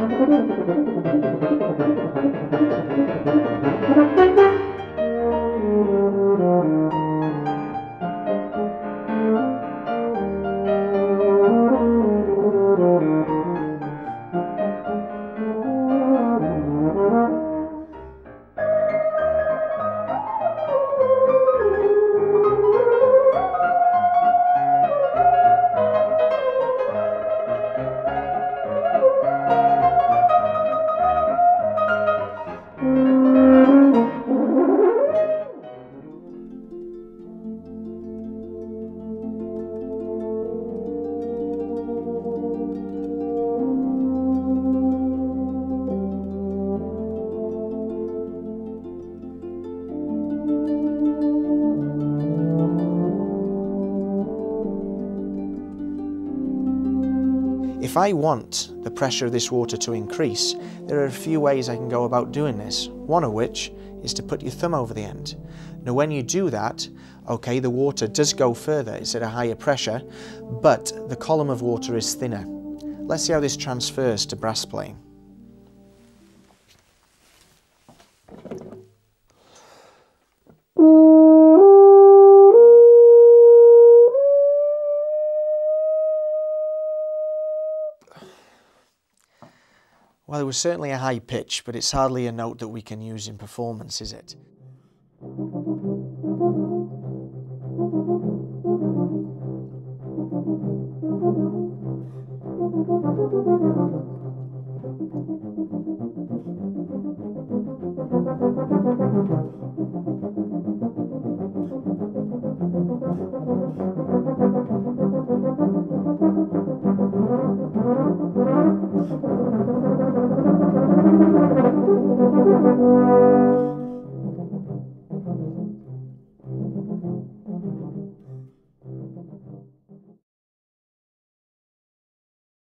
Thank you. If I want the pressure of this water to increase, there are a few ways I can go about doing this, one of which is to put your thumb over the end. Now when you do that, okay, the water does go further, it's at a higher pressure, but the column of water is thinner. Let's see how this transfers to brass playing. Well, it was certainly a high pitch, but it's hardly a note that we can use in performance, is it? Thank you.